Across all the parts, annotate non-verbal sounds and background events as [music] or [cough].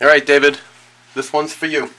All right, David, this one's for you.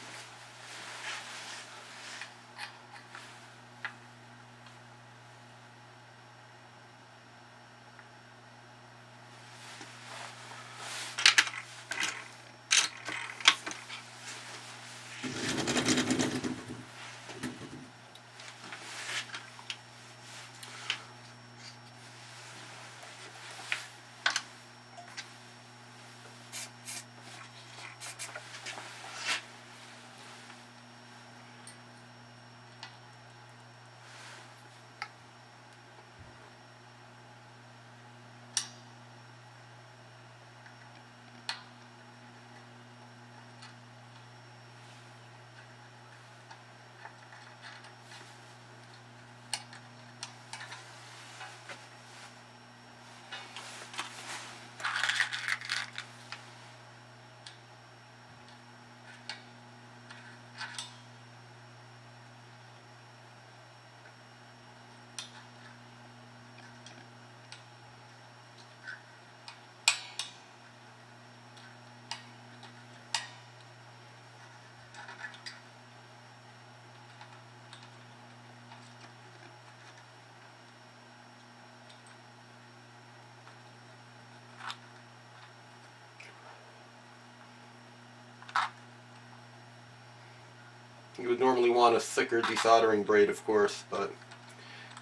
You would normally want a thicker desoldering braid, of course, but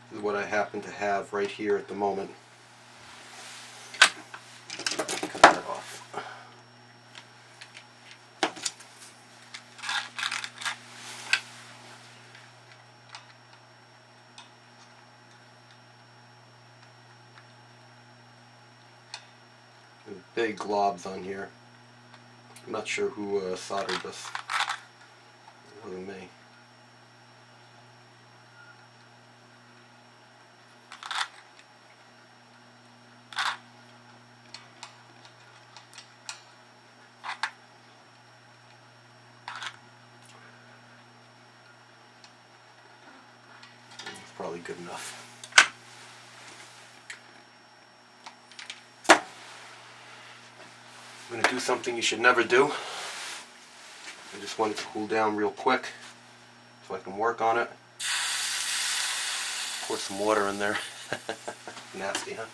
this is what I happen to have right here at the moment. Cut that off. There's big globs on here. I'm not sure who uh, soldered this. Me. It's probably good enough. I'm going to do something you should never do. I just want it to cool down real quick so I can work on it. Pour some water in there. [laughs] Nasty, huh?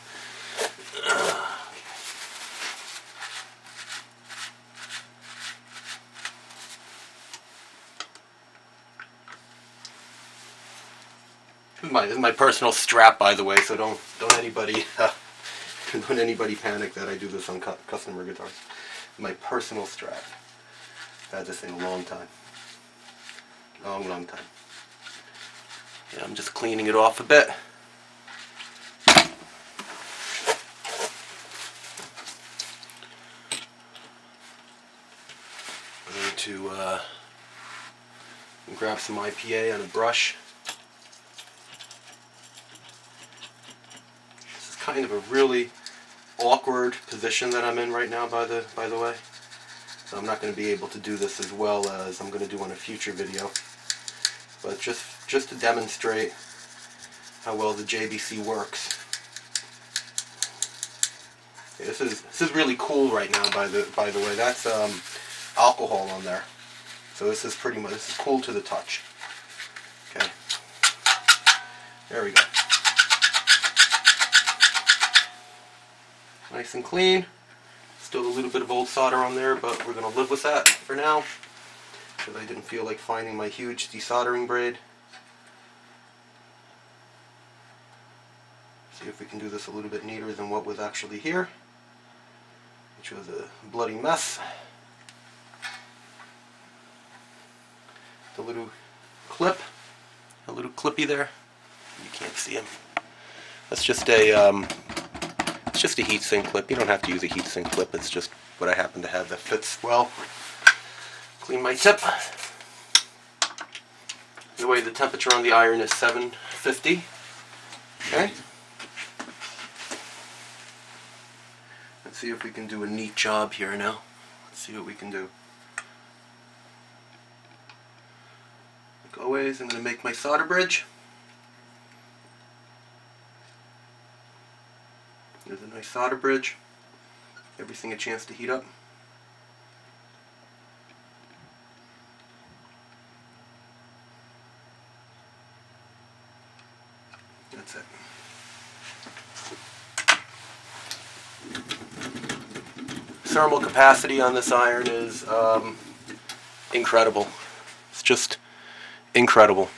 My, this is my personal strap, by the way, so don't don't anybody uh, [laughs] don't anybody panic that I do this on cu- customer guitars. My personal strap. I've had this thing a long time. Long, long time. Yeah, I'm just cleaning it off a bit. I'm going to uh, grab some IPA on a brush. This is kind of a really awkward position that I'm in right now, by the by the way. So I'm not going to be able to do this as well as I'm going to do on a future video. But just just to demonstrate how well the JBC works. Yeah, this is this is really cool right now. By the by the way, that's um, alcohol on there. So this is pretty much this is cool to the touch. Okay. There we go. Nice and clean. Still a little bit of old solder on there, but we're going to live with that for now. Because I didn't feel like finding my huge desoldering braid. See if we can do this a little bit neater than what was actually here. Which was a bloody mess. The little clip. A little clippy there. You can't see him. That's just a um, just a heatsink clip. You don't have to use a heatsink clip. It's just what I happen to have that fits well. Clean my tip. The way the temperature on the iron is 750. Okay. Let's see if we can do a neat job here now. Let's see what we can do. Like always, I'm going to make my solder bridge. There's a nice solder bridge. Everything a chance to heat up. That's it. Thermal capacity on this iron is um, incredible. It's just incredible.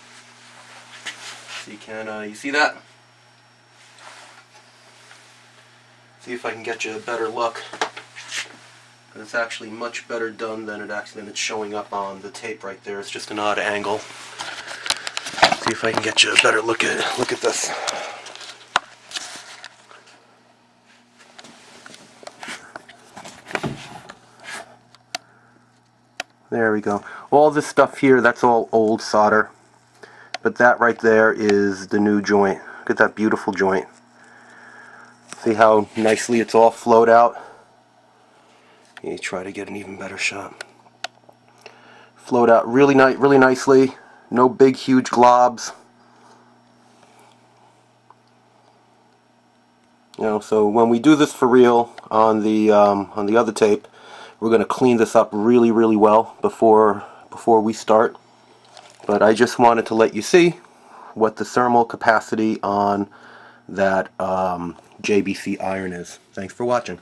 So you can, uh, you see that? See if I can get you a better look. It's actually much better done than it actually than it's showing up on the tape right there. It's just an odd angle. See if I can get you a better look at look at this. There we go. All this stuff here, that's all old solder. But that right there is the new joint. Look at that beautiful joint. See how nicely it's all flowed out? Me try to get an even better shot. Flowed out really nice, really nicely. No big, huge globs. You know, so when we do this for real on the um, on the other tape, we're going to clean this up really, really well before before we start. But I just wanted to let you see what the thermal capacity on that um, JBC iron is. Thanks for watching.